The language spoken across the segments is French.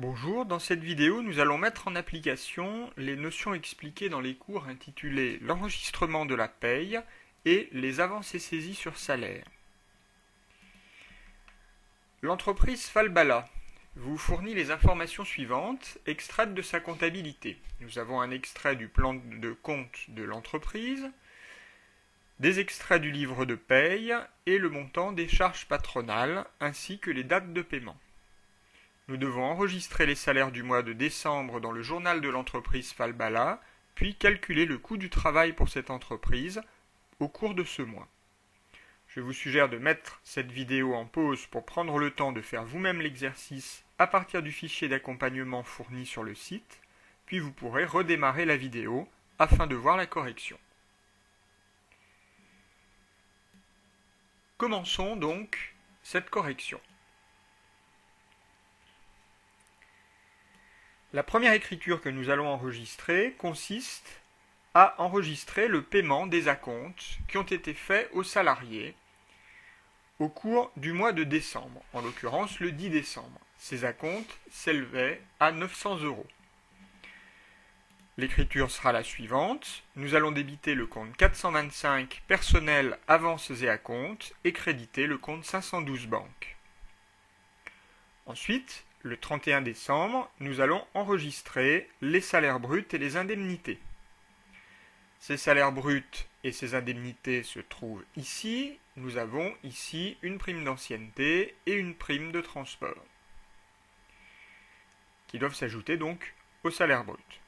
Bonjour, dans cette vidéo nous allons mettre en application les notions expliquées dans les cours intitulés l'enregistrement de la paye et les avancées saisies sur salaire. L'entreprise Falbala vous fournit les informations suivantes extraites de sa comptabilité. Nous avons un extrait du plan de compte de l'entreprise, des extraits du livre de paye et le montant des charges patronales ainsi que les dates de paiement. Nous devons enregistrer les salaires du mois de décembre dans le journal de l'entreprise Falbala, puis calculer le coût du travail pour cette entreprise au cours de ce mois. Je vous suggère de mettre cette vidéo en pause pour prendre le temps de faire vous-même l'exercice à partir du fichier d'accompagnement fourni sur le site, puis vous pourrez redémarrer la vidéo afin de voir la correction. Commençons donc cette correction. La première écriture que nous allons enregistrer consiste à enregistrer le paiement des acomptes qui ont été faits aux salariés au cours du mois de décembre, en l'occurrence le 10 décembre. Ces acomptes s'élevaient à 900 euros. L'écriture sera la suivante. Nous allons débiter le compte 425 personnel, avances et acomptes et créditer le compte 512 banques. Ensuite, le 31 décembre, nous allons enregistrer les salaires bruts et les indemnités. Ces salaires bruts et ces indemnités se trouvent ici. Nous avons ici une prime d'ancienneté et une prime de transport qui doivent s'ajouter donc au salaire brut.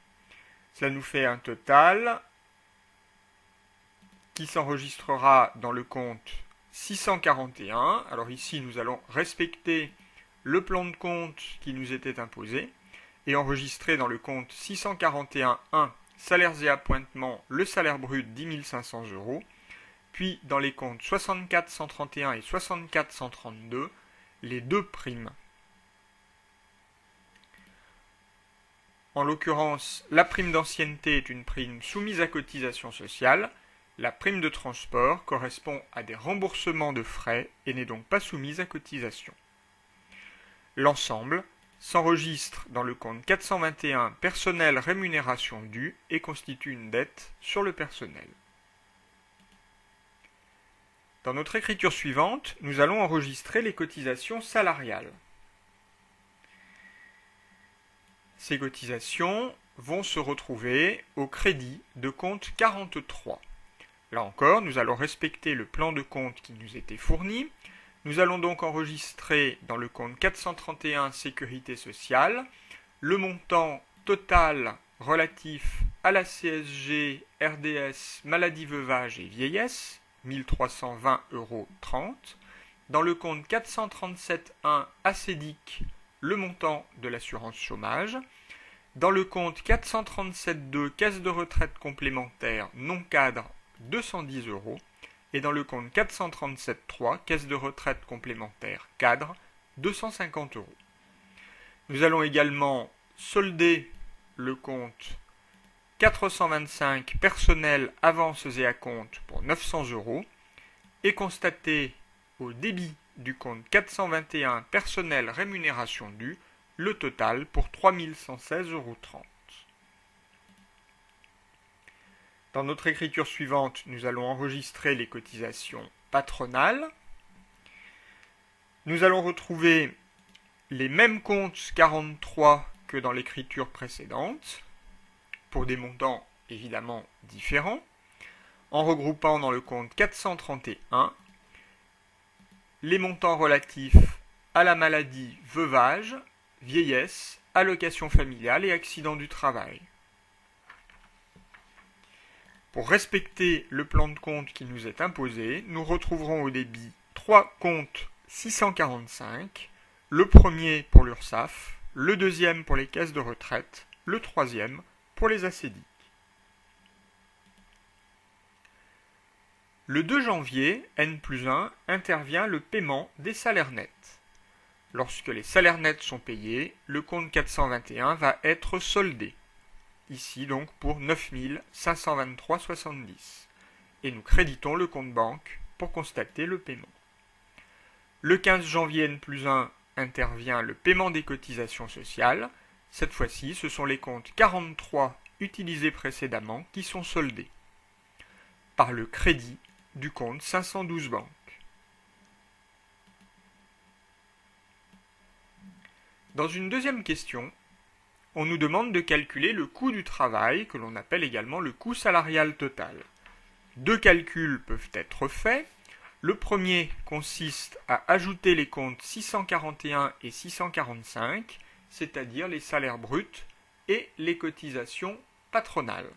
Cela nous fait un total qui s'enregistrera dans le compte 641. Alors ici, nous allons respecter le plan de compte qui nous était imposé et enregistrer dans le compte 641.1 salaires et appointements le salaire brut 10 500 euros, puis dans les comptes 64 131 et 64 132 les deux primes. En l'occurrence, la prime d'ancienneté est une prime soumise à cotisation sociale, la prime de transport correspond à des remboursements de frais et n'est donc pas soumise à cotisation. L'ensemble s'enregistre dans le compte 421 personnel rémunération due et constitue une dette sur le personnel. Dans notre écriture suivante, nous allons enregistrer les cotisations salariales. Ces cotisations vont se retrouver au crédit de compte 43. Là encore, nous allons respecter le plan de compte qui nous était fourni nous allons donc enregistrer dans le compte 431 Sécurité sociale le montant total relatif à la CSG, RDS, maladie veuvage et vieillesse, 1320,30 euros. Dans le compte 437.1 ACEDIC, le montant de l'assurance chômage. Dans le compte 437.2 Caisse de retraite complémentaire non cadre, 210 euros et dans le compte 437.3, caisse de retraite complémentaire cadre, 250 euros. Nous allons également solder le compte 425 personnel avances et acomptes pour 900 euros et constater au débit du compte 421 personnel rémunération due le total pour 3116,30 euros. Dans notre écriture suivante, nous allons enregistrer les cotisations patronales. Nous allons retrouver les mêmes comptes 43 que dans l'écriture précédente, pour des montants évidemment différents, en regroupant dans le compte 431 les montants relatifs à la maladie veuvage, vieillesse, allocation familiale et accident du travail. Pour respecter le plan de compte qui nous est imposé, nous retrouverons au débit trois comptes 645, le premier pour l'URSSAF, le deuxième pour les caisses de retraite, le troisième pour les ACDIC. Le 2 janvier, N plus 1, intervient le paiement des salaires nets. Lorsque les salaires nets sont payés, le compte 421 va être soldé ici donc pour 9523,70. Et nous créditons le compte banque pour constater le paiement. Le 15 janvier N plus 1, intervient le paiement des cotisations sociales. Cette fois-ci, ce sont les comptes 43 utilisés précédemment qui sont soldés par le crédit du compte 512 banques. Dans une deuxième question, on nous demande de calculer le coût du travail, que l'on appelle également le coût salarial total. Deux calculs peuvent être faits. Le premier consiste à ajouter les comptes 641 et 645, c'est-à-dire les salaires bruts et les cotisations patronales.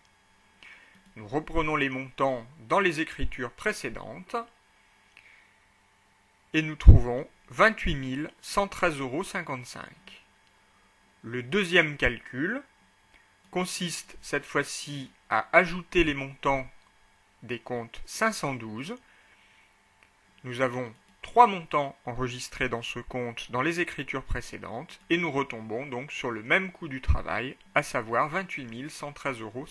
Nous reprenons les montants dans les écritures précédentes et nous trouvons 28 113,55 euros. Le deuxième calcul consiste cette fois-ci à ajouter les montants des comptes 512. Nous avons trois montants enregistrés dans ce compte dans les écritures précédentes et nous retombons donc sur le même coût du travail, à savoir 28 113,55 euros.